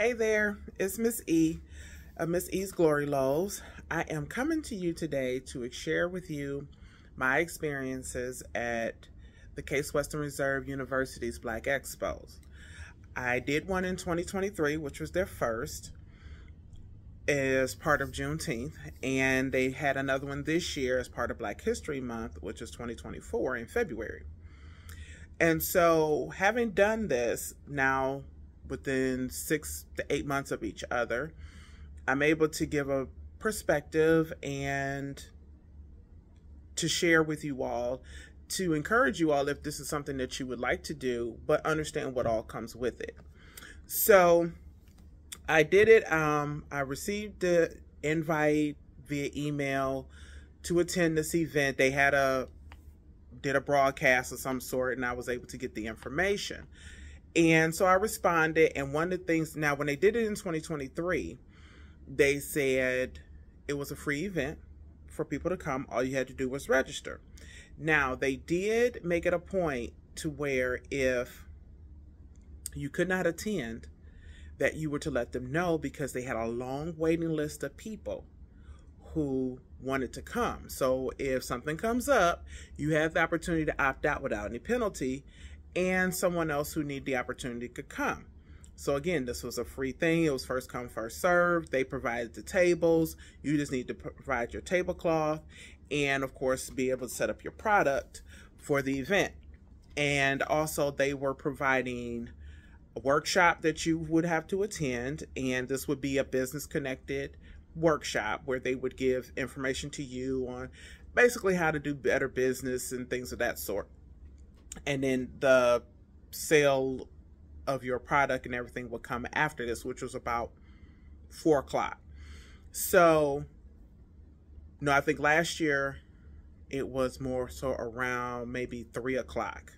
Hey there, it's Miss E of Miss E's Glory Loaves. I am coming to you today to share with you my experiences at the Case Western Reserve University's Black Expos. I did one in 2023, which was their first, as part of Juneteenth, and they had another one this year as part of Black History Month, which is 2024 in February. And so, having done this now within six to eight months of each other, I'm able to give a perspective and to share with you all to encourage you all if this is something that you would like to do, but understand what all comes with it. So I did it. Um, I received the invite via email to attend this event. They had a did a broadcast of some sort, and I was able to get the information. And so I responded. And one of the things now, when they did it in 2023, they said it was a free event for people to come. All you had to do was register. Now, they did make it a point to where if you could not attend, that you were to let them know because they had a long waiting list of people who wanted to come. So if something comes up, you have the opportunity to opt out without any penalty and someone else who need the opportunity could come. So again, this was a free thing. It was first come, first served. They provided the tables. You just need to provide your tablecloth and of course be able to set up your product for the event. And also they were providing a workshop that you would have to attend and this would be a business connected workshop where they would give information to you on basically how to do better business and things of that sort and then the sale of your product and everything would come after this, which was about four o'clock. So, no, I think last year it was more so around maybe three o'clock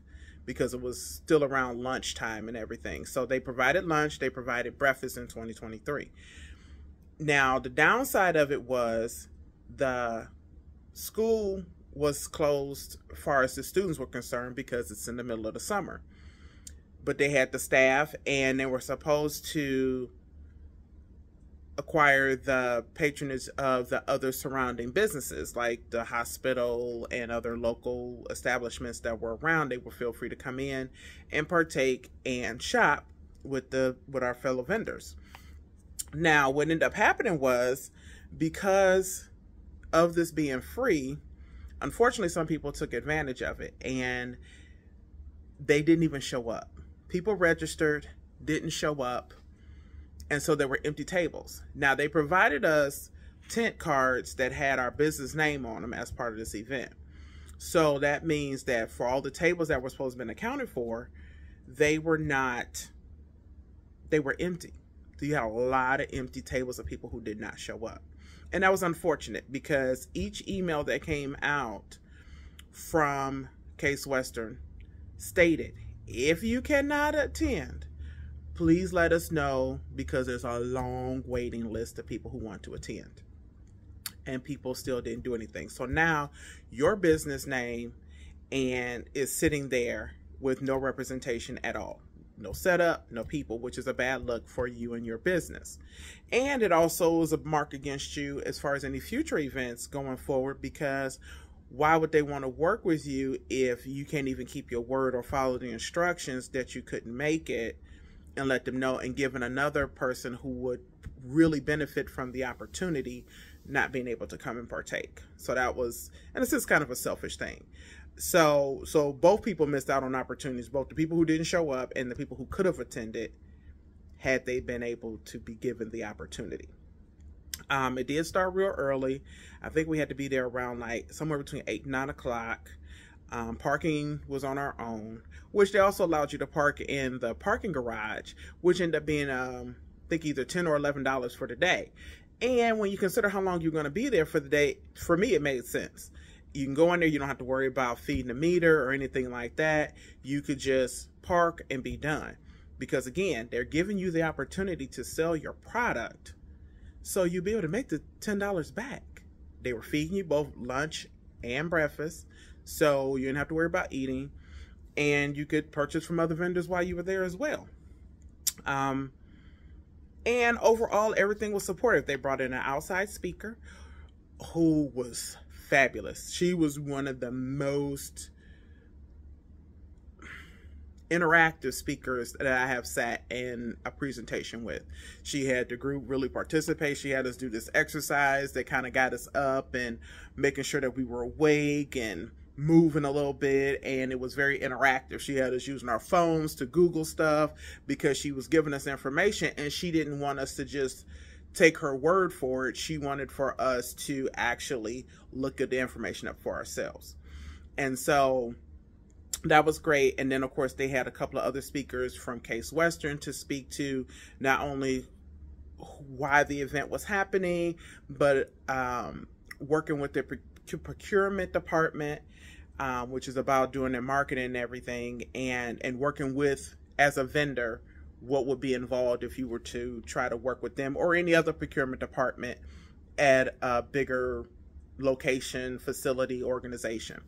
because it was still around lunchtime and everything. So they provided lunch, they provided breakfast in 2023. Now, the downside of it was the school was closed far as the students were concerned because it's in the middle of the summer. But they had the staff and they were supposed to acquire the patronage of the other surrounding businesses like the hospital and other local establishments that were around they would feel free to come in and partake and shop with the with our fellow vendors now what ended up happening was because of this being free unfortunately, some people took advantage of it and they didn't even show up. People registered, didn't show up, and so there were empty tables. Now, they provided us tent cards that had our business name on them as part of this event. So that means that for all the tables that were supposed to been accounted for, they were not, they were empty. So you had a lot of empty tables of people who did not show up. And that was unfortunate because each email that came out from Case Western stated if you cannot attend, please let us know because there's a long waiting list of people who want to attend. And people still didn't do anything. So now your business name and is sitting there with no representation at all no setup, no people, which is a bad look for you and your business. And it also is a mark against you as far as any future events going forward because why would they want to work with you if you can't even keep your word or follow the instructions that you couldn't make it and let them know and giving another person who would really benefit from the opportunity not being able to come and partake. So that was, and this is kind of a selfish thing so so both people missed out on opportunities. Both the people who didn't show up and the people who could have attended had they been able to be given the opportunity. Um, it did start real early. I think we had to be there around like somewhere between 8 9 o'clock. Um, parking was on our own which they also allowed you to park in the parking garage which ended up being um, i think either 10 or 11 dollars for the day. And when you consider how long you're going to be there for the day for me it made sense you can go in there you don't have to worry about feeding the meter or anything like that. You could just park and be done. Because again they're giving you the opportunity to sell your product so you'll be able to make the $10 back. They were feeding you both lunch and breakfast so you didn't have to worry about eating and you could purchase from other vendors while you were there as well. Um, And overall, everything was supportive. They brought in an outside speaker who was fabulous. She was one of the most interactive speakers that I have sat in a presentation with. She had the group really participate. She had us do this exercise that kind of got us up and making sure that we were awake and moving a little bit and it was very interactive. She had us using our phones to Google stuff because she was giving us information and she didn't want us to just take her word for it. She wanted for us to actually look at the information up for ourselves. And so that was great. And then, of course, they had a couple of other speakers from Case Western to speak to not only why the event was happening, but um, working with the procurement department, um, which is about doing their marketing and everything, and and working with as a vendor what would be involved if you were to try to work with them or any other procurement department at a bigger location, facility, organization.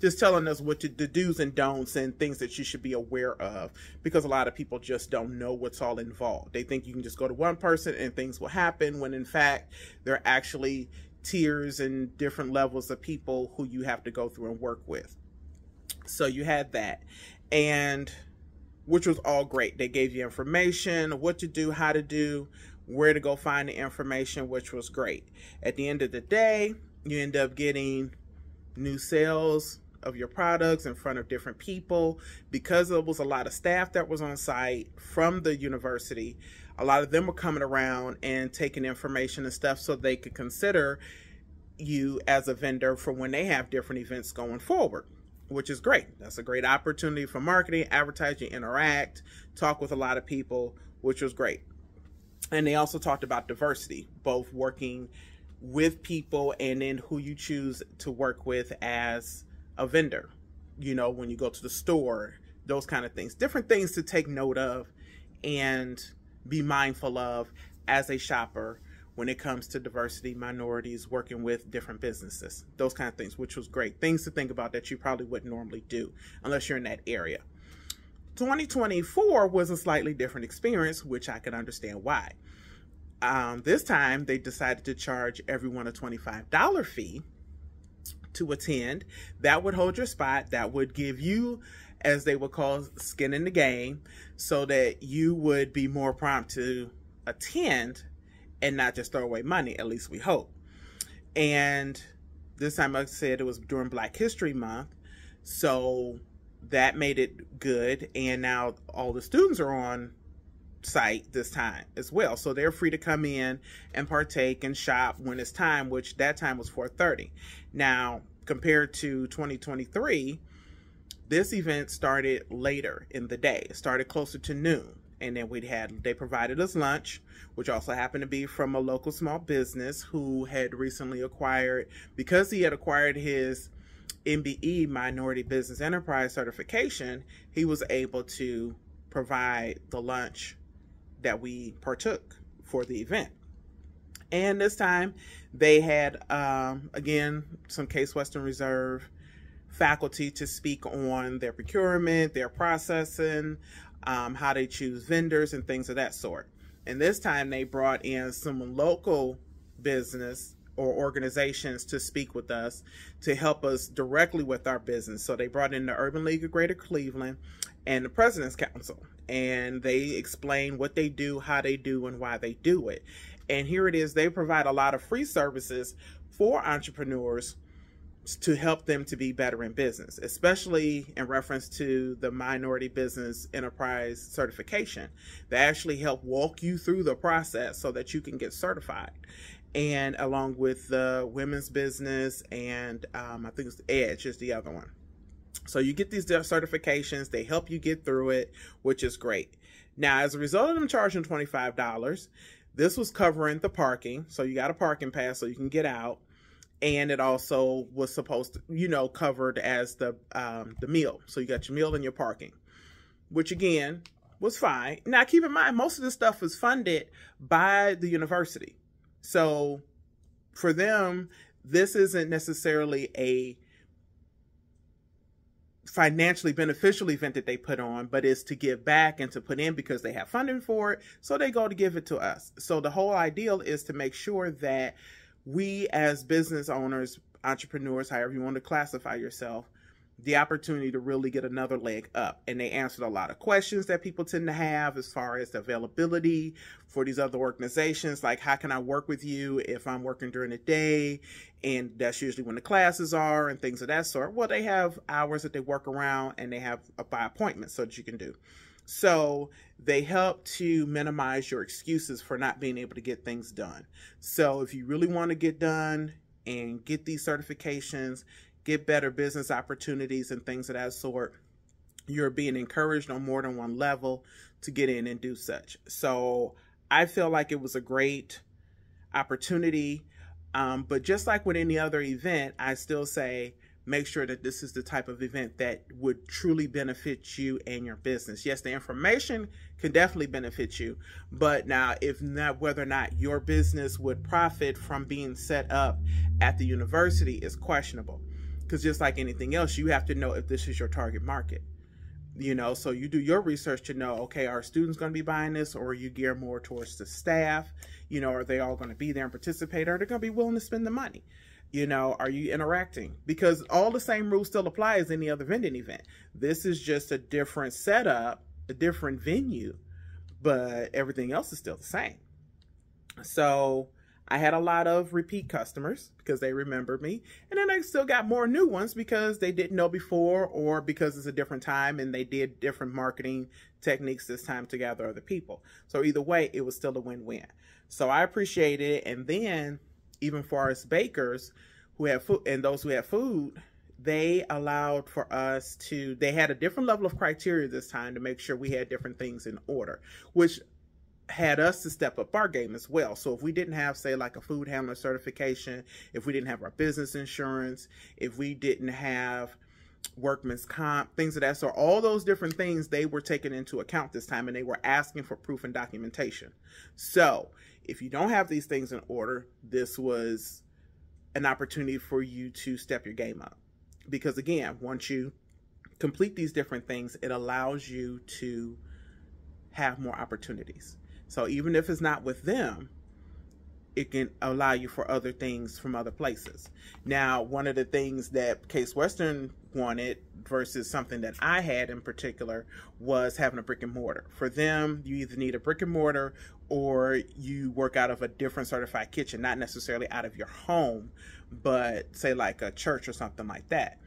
Just telling us what to, the do's and don'ts and things that you should be aware of because a lot of people just don't know what's all involved. They think you can just go to one person and things will happen when in fact there are actually tiers and different levels of people who you have to go through and work with. So you had that. And which was all great. They gave you information, what to do, how to do, where to go find the information, which was great. At the end of the day, you end up getting new sales of your products in front of different people because there was a lot of staff that was on site from the university. A lot of them were coming around and taking information and stuff so they could consider you as a vendor for when they have different events going forward which is great. That's a great opportunity for marketing, advertising, interact, talk with a lot of people, which was great. And they also talked about diversity, both working with people and then who you choose to work with as a vendor. You know, when you go to the store, those kind of things. Different things to take note of and be mindful of as a shopper when it comes to diversity, minorities, working with different businesses, those kind of things, which was great. Things to think about that you probably wouldn't normally do unless you're in that area. 2024 was a slightly different experience, which I can understand why. Um, this time, they decided to charge everyone a $25 fee to attend. That would hold your spot. That would give you, as they would call, skin in the game, so that you would be more prompt to attend and not just throw away money, at least we hope. And this time I said it was during Black History Month. So that made it good. And now all the students are on site this time as well. So they're free to come in and partake and shop when it's time, which that time was 4.30. Now, compared to 2023, this event started later in the day. It started closer to noon and then we had they provided us lunch which also happened to be from a local small business who had recently acquired because he had acquired his MBE minority business enterprise certification he was able to provide the lunch that we partook for the event. And this time they had um, again some case western reserve faculty to speak on their procurement, their processing, um, how they choose vendors and things of that sort. And this time they brought in some local business or organizations to speak with us to help us directly with our business. So they brought in the Urban League of Greater Cleveland and the President's Council, and they explain what they do, how they do, and why they do it. And here it is they provide a lot of free services for entrepreneurs to help them to be better in business, especially in reference to the minority business enterprise certification. They actually help walk you through the process so that you can get certified. And along with the women's business, and um, I think it's Edge is the other one. So you get these certifications, they help you get through it, which is great. Now, as a result of them charging $25, this was covering the parking. So you got a parking pass so you can get out and it also was supposed to, you know, covered as the um, the meal. So you got your meal and your parking, which again was fine. Now keep in mind, most of this stuff was funded by the university, so for them, this isn't necessarily a financially beneficial event that they put on, but it's to give back and to put in because they have funding for it. So they go to give it to us. So the whole ideal is to make sure that we as business owners, entrepreneurs, however you want to classify yourself, the opportunity to really get another leg up. And they answered a lot of questions that people tend to have as far as the availability for these other organizations. Like, how can I work with you if I'm working during the day? And that's usually when the classes are and things of that sort. Well, they have hours that they work around and they have a by appointment so that you can do. So they help to minimize your excuses for not being able to get things done. So if you really want to get done and get these certifications, get better business opportunities and things of that sort, you're being encouraged on more than one level to get in and do such. So I feel like it was a great opportunity. Um, but just like with any other event, I still say make sure that this is the type of event that would truly benefit you and your business. Yes, the information can definitely benefit you, but now if not whether or not your business would profit from being set up at the university is questionable. Because just like anything else, you have to know if this is your target market. You know, so you do your research to know, okay, are students going to be buying this or you gear more towards the staff? You know, are they all going to be there and participate? Or are they going to be willing to spend the money? You know, are you interacting? Because all the same rules still apply as any other vending event. This is just a different setup, a different venue, but everything else is still the same. So, I had a lot of repeat customers because they remembered me. And then I still got more new ones because they didn't know before or because it's a different time and they did different marketing techniques this time to gather other people. So either way, it was still a win-win. So I appreciate it. And then even for us bakers who have food and those who have food, they allowed for us to they had a different level of criteria this time to make sure we had different things in order which had us to step up our game as well. So if we didn't have, say, like a food handler certification, if we didn't have our business insurance, if we didn't have workman's comp, things of that sort, all those different things they were taking into account this time and they were asking for proof and documentation. So if you don't have these things in order, this was an opportunity for you to step your game up. Because again, once you complete these different things, it allows you to have more opportunities. So even if it's not with them, it can allow you for other things from other places. Now, one of the things that Case Western wanted versus something that I had in particular was having a brick and mortar. For them, you either need a brick and mortar or you work out of a different certified kitchen, not necessarily out of your home, but say like a church or something like that.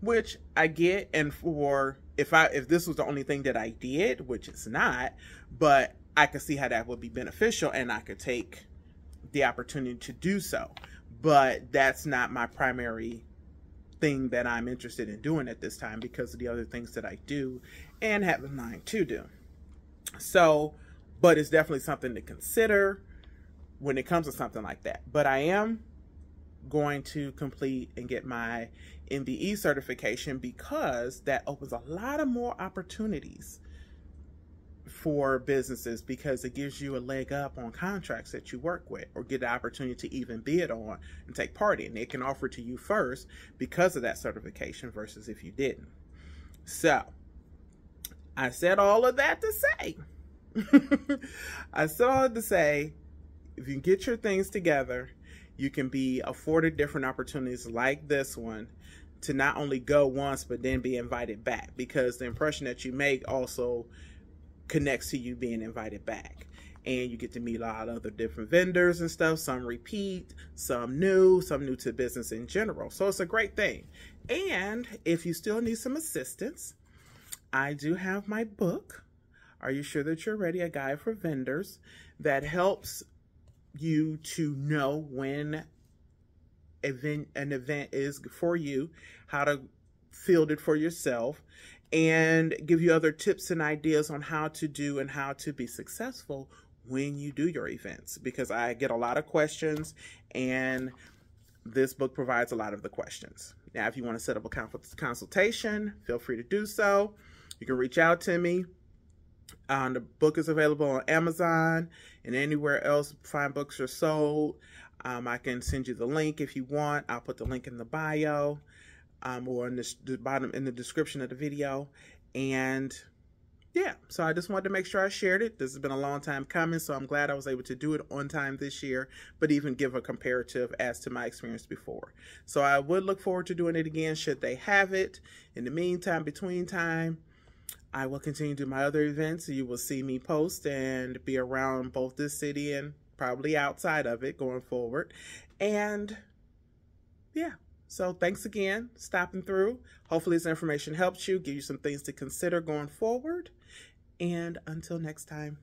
Which I get and for if I if this was the only thing that I did, which it's not, but I could see how that would be beneficial and I could take the opportunity to do so. But that's not my primary thing that I'm interested in doing at this time because of the other things that I do and have in mind to do. So, but it's definitely something to consider when it comes to something like that. But I am going to complete and get my MBE certification because that opens a lot of more opportunities for businesses because it gives you a leg up on contracts that you work with or get the opportunity to even bid on and take part in. It can offer to you first because of that certification versus if you didn't. So, I said all of that to say. I said all to say if you get your things together, you can be afforded different opportunities like this one to not only go once but then be invited back because the impression that you make also connects to you being invited back. And you get to meet a lot of other different vendors and stuff. Some repeat, some new, some new to business in general. So it's a great thing. And if you still need some assistance, I do have my book. Are you sure that you're ready? A guide for vendors that helps you to know when event an event is for you, how to field it for yourself, and give you other tips and ideas on how to do and how to be successful when you do your events because I get a lot of questions and this book provides a lot of the questions. Now, if you want to set up a consultation, feel free to do so. You can reach out to me. Um, the book is available on Amazon and anywhere else fine books are sold. Um, I can send you the link if you want. I'll put the link in the bio. um, or in the, the bottom in the description of the video. And yeah, so I just wanted to make sure I shared it. This has been a long time coming, so I'm glad I was able to do it on time this year, but even give a comparative as to my experience before. So I would look forward to doing it again should they have it. In the meantime, between time, I will continue to do my other events. You will see me post and be around both this city and probably outside of it going forward. And yeah, so thanks again, stopping through. Hopefully this information helps you, give you some things to consider going forward. And until next time.